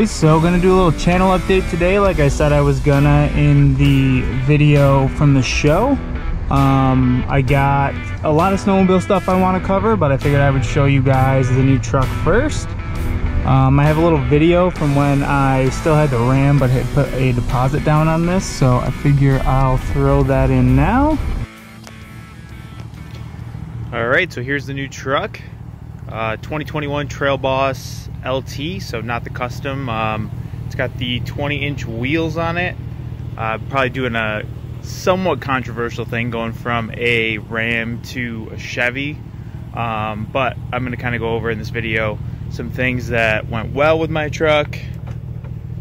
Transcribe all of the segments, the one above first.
boys so gonna do a little channel update today. Like I said I was gonna in the video from the show. Um, I got a lot of snowmobile stuff I want to cover but I figured I would show you guys the new truck first. Um, I have a little video from when I still had the Ram but had put a deposit down on this so I figure I'll throw that in now. All right so here's the new truck uh, 2021 Trail Boss LT, so not the custom. Um, it's got the 20 inch wheels on it. Uh, probably doing a somewhat controversial thing going from a Ram to a Chevy. Um, but I'm going to kind of go over in this video some things that went well with my truck.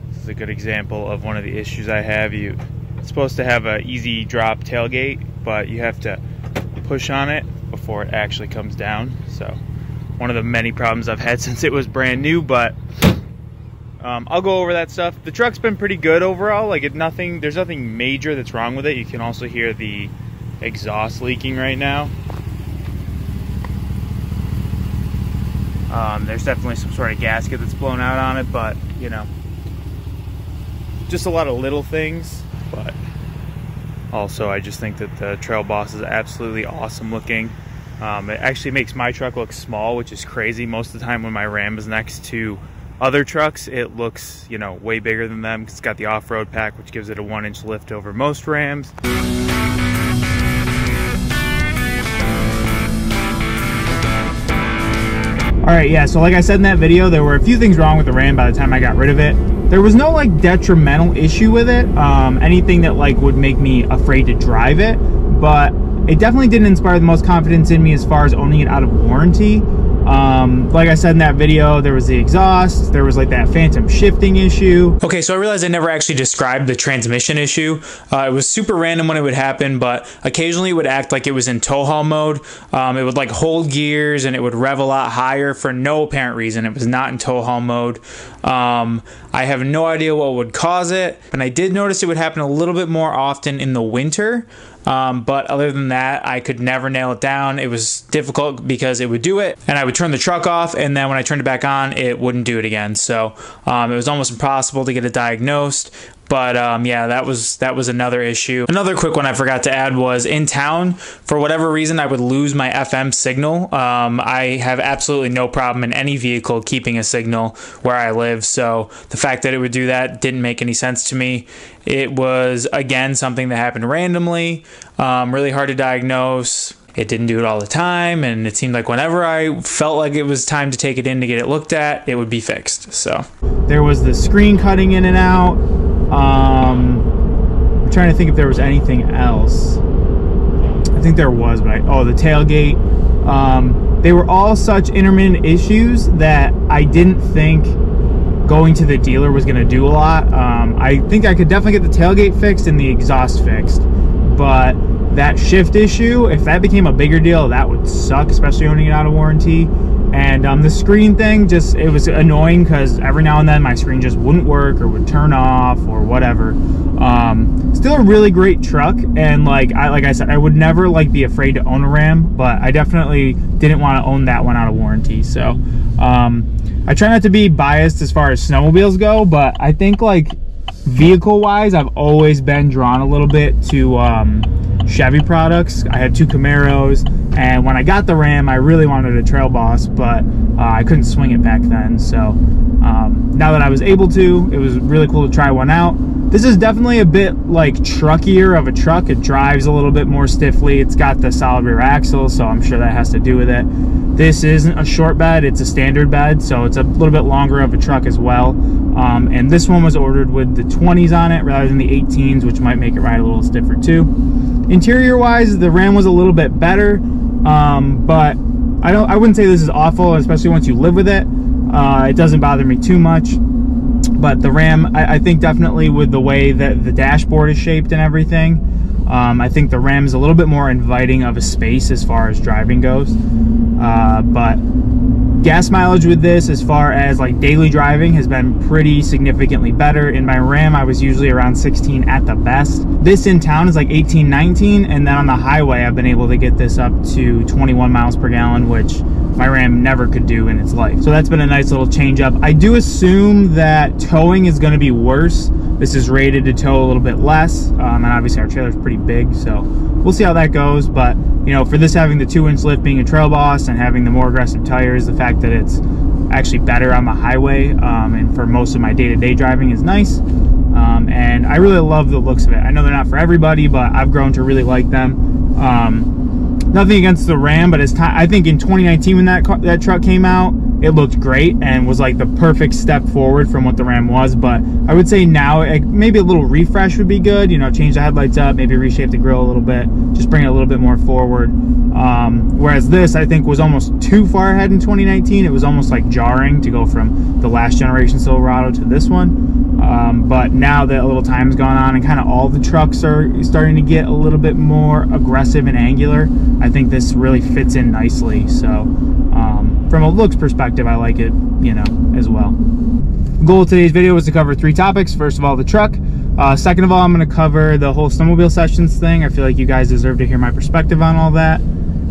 This is a good example of one of the issues I have. You, it's supposed to have an easy drop tailgate, but you have to push on it before it actually comes down. So one of the many problems I've had since it was brand new, but um, I'll go over that stuff. The truck's been pretty good overall. Like it, nothing, there's nothing major that's wrong with it. You can also hear the exhaust leaking right now. Um, there's definitely some sort of gasket that's blown out on it, but you know, just a lot of little things. But also, I just think that the Trail Boss is absolutely awesome looking. Um, it actually makes my truck look small, which is crazy. Most of the time when my Ram is next to other trucks, it looks, you know, way bigger than them. It's got the off-road pack, which gives it a one inch lift over most Rams. All right, yeah, so like I said in that video, there were a few things wrong with the Ram by the time I got rid of it. There was no like detrimental issue with it, um, anything that like would make me afraid to drive it, but it definitely didn't inspire the most confidence in me as far as owning it out of warranty. Um, like I said in that video, there was the exhaust, there was like that phantom shifting issue. Okay, so I realized I never actually described the transmission issue. Uh, it was super random when it would happen, but occasionally it would act like it was in tow haul mode. Um, it would like hold gears and it would rev a lot higher for no apparent reason. It was not in tow haul mode. Um, I have no idea what would cause it, and I did notice it would happen a little bit more often in the winter. Um, but other than that, I could never nail it down. It was difficult because it would do it, and I would turn the truck off, and then when I turned it back on, it wouldn't do it again. So um, it was almost impossible to get it diagnosed. But um, yeah, that was that was another issue. Another quick one I forgot to add was in town. For whatever reason, I would lose my FM signal. Um, I have absolutely no problem in any vehicle keeping a signal where I live. So the fact that it would do that didn't make any sense to me. It was again something that happened randomly, um, really hard to diagnose it didn't do it all the time and it seemed like whenever i felt like it was time to take it in to get it looked at it would be fixed so there was the screen cutting in and out um, I'm trying to think if there was anything else. I think there was, but I, oh, the tailgate. Um, they were all such intermittent issues that I didn't think going to the dealer was going to do a lot. Um, I think I could definitely get the tailgate fixed and the exhaust fixed, but that shift issue, if that became a bigger deal, that would suck, especially owning it out of warranty. And um, the screen thing, just it was annoying because every now and then my screen just wouldn't work or would turn off or whatever. Um, still a really great truck, and like I like I said, I would never like be afraid to own a Ram, but I definitely didn't want to own that one out of warranty. So um, I try not to be biased as far as snowmobiles go, but I think like vehicle wise, I've always been drawn a little bit to um, Chevy products. I had two Camaros, and when I got the Ram, I really wanted a Trail Boss, but uh, I couldn't swing it back then. So um, now that I was able to, it was really cool to try one out. This is definitely a bit like truckier of a truck. It drives a little bit more stiffly. It's got the solid rear axle, so I'm sure that has to do with it. This isn't a short bed, it's a standard bed, so it's a little bit longer of a truck as well. Um, and this one was ordered with the 20s on it rather than the 18s, which might make it ride a little stiffer too. Interior wise, the Ram was a little bit better, um, but I don't. I wouldn't say this is awful, especially once you live with it. Uh, it doesn't bother me too much. But the Ram, I, I, think definitely with the way that the dashboard is shaped and everything, um, I think the Ram is a little bit more inviting of a space as far as driving goes. Uh, but gas mileage with this as far as like daily driving has been pretty significantly better in my ram i was usually around 16 at the best this in town is like 18 19 and then on the highway i've been able to get this up to 21 miles per gallon which my Ram never could do in its life. So that's been a nice little change up. I do assume that towing is going to be worse. This is rated to tow a little bit less, um, and obviously our trailer is pretty big, so we'll see how that goes. But you know, for this having the two-inch lift being a Trail Boss and having the more aggressive tires, the fact that it's actually better on the highway um, and for most of my day-to-day -day driving is nice. Um, and I really love the looks of it. I know they're not for everybody, but I've grown to really like them. Um, nothing against the Ram, but it's. I think in 2019 when that car, that truck came out, it looked great and was like the perfect step forward from what the Ram was. But I would say now like, maybe a little refresh would be good. You know, change the headlights up, maybe reshape the grill a little bit, just bring it a little bit more forward. Um, whereas this, I think, was almost too far ahead in 2019. It was almost like jarring to go from the last generation Silverado to this one. Um, but now that a little time's gone on and kind of all the trucks are starting to get a little bit more aggressive and angular, I think this really fits in nicely. So from a looks perspective, I like it, you know, as well. The goal of today's video was to cover three topics. First of all, the truck. Uh, second of all, I'm going to cover the whole snowmobile sessions thing. I feel like you guys deserve to hear my perspective on all that.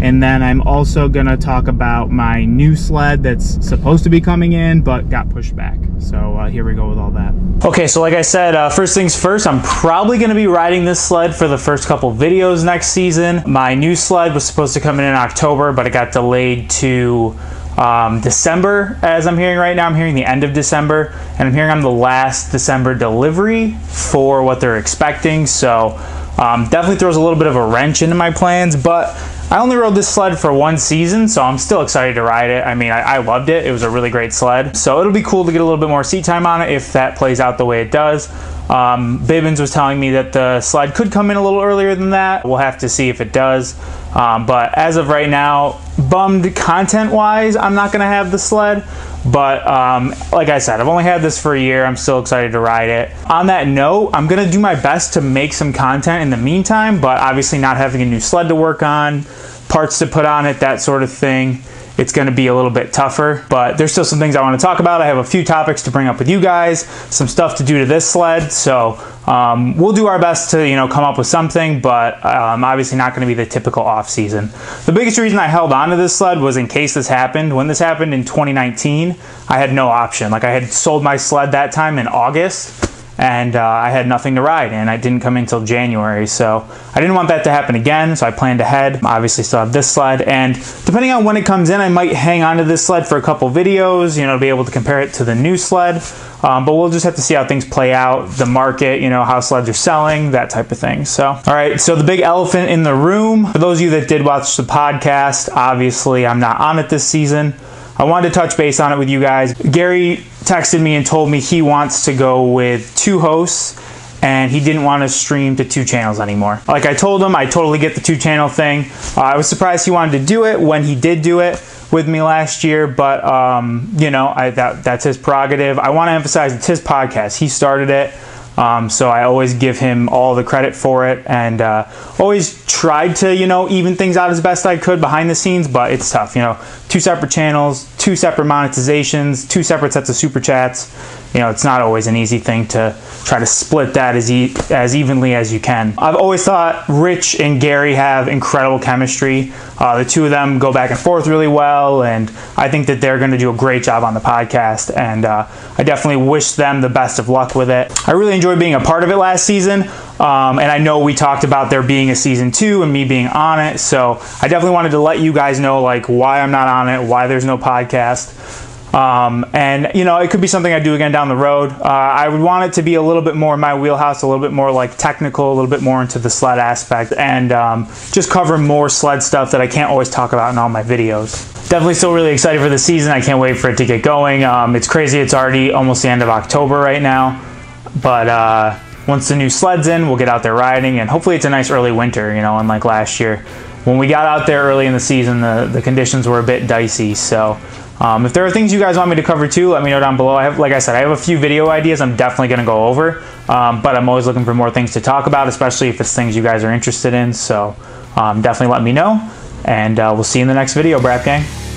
And then I'm also gonna talk about my new sled that's supposed to be coming in, but got pushed back. So uh, here we go with all that. Okay, so like I said, uh, first things first, I'm probably gonna be riding this sled for the first couple videos next season. My new sled was supposed to come in in October, but it got delayed to um, December, as I'm hearing right now. I'm hearing the end of December, and I'm hearing I'm the last December delivery for what they're expecting. So um, definitely throws a little bit of a wrench into my plans, but I only rode this sled for one season, so I'm still excited to ride it. I mean, I, I, loved it. It was a really great sled. So it'll be cool to get a little bit more seat time on it if that plays out the way it does. Um, Bibbins was telling me that the sled could come in a little earlier than that. We'll have to see if it does. Um, but as of right now, bummed content-wise, I'm not going to have the sled. But um, like I said, I've only had this for a year. I'm still excited to ride it. On that note, I'm going to do my best to make some content in the meantime, but obviously not having a new sled to work on, parts to put on it, that sort of thing it's going to be a little bit tougher, but there's still some things I want to talk about. I have a few topics to bring up with you guys, some stuff to do to this sled. So um, we'll do our best to you know come up with something, but um, obviously not going to be the typical off season. The biggest reason I held on to this sled was in case this happened. When this happened in 2019, I had no option. Like I had sold my sled that time in August and uh, I had nothing to ride, and I didn't come in until January. So I didn't want that to happen again, so I planned ahead. Obviously, still have this sled, and depending on when it comes in, I might hang on to this sled for a couple videos, you know, to be able to compare it to the new sled. Um, but we'll just have to see how things play out, the market, you know, how sleds are selling, that type of thing. So, all right, so the big elephant in the room, for those of you that did watch the podcast, obviously I'm not on it this season. I wanted to touch base on it with you guys. Gary texted me and told me he wants to go with two hosts and he didn't want to stream to two channels anymore. Like I told him, I totally get the two channel thing. Uh, I was surprised he wanted to do it when he did do it with me last year, but um, you know, I, that, that's his prerogative. I want to emphasize it's his podcast. He started it. Um, so I always give him all the credit for it and uh, always tried to, you know, even things out as best I could behind the scenes, but it's tough, you know, two separate channels, two separate monetizations, two separate sets of super chats. You know, it's not always an easy thing to try to split that as, e as evenly as you can. I've always thought Rich and Gary have incredible chemistry. Uh, the two of them go back and forth really well, and I think that they're going to do a great job on the podcast, and uh, I definitely wish them the best of luck with it. I really enjoyed being a part of it last season, um, and I know we talked about there being a season two and me being on it, so I definitely wanted to let you guys know like why I'm not on it, why there's no podcast. Um, and you know, it could be something I do again down the road. Uh, I would want it to be a little bit more in my wheelhouse, a little bit more like technical, a little bit more into the sled aspect, and um, just cover more sled stuff that I can't always talk about in all my videos. Definitely still really excited for the season. I can't wait for it to get going. Um, it's crazy. It's already almost the end of October right now, but uh, once the new sled's in, we'll get out there riding, and hopefully it's a nice early winter. You know, unlike last year when we got out there early in the season, the, the conditions were a bit dicey. So um, if there are things you guys want me to cover too, let me know down below. I have, like I said, I have a few video ideas I'm definitely going to go over, um, but I'm always looking for more things to talk about, especially if it's things you guys are interested in. So um, definitely let me know, and uh, we'll see you in the next video, Brap Gang.